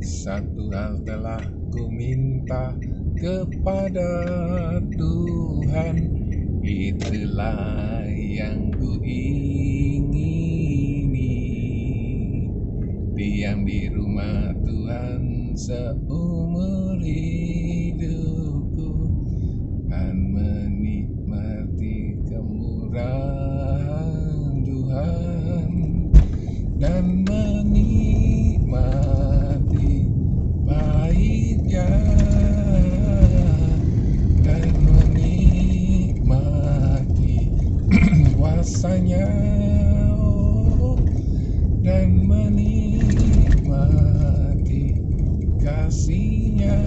Satu hal telah ku minta kepada Tuhan Itulah yang ku ingini Diam di rumah Tuhan seumur hidupku Dan menikmati kemurahan Tuhan Dan menikmati baiknya Dan menikmati kuasanya oh, Dan menikmati kasihnya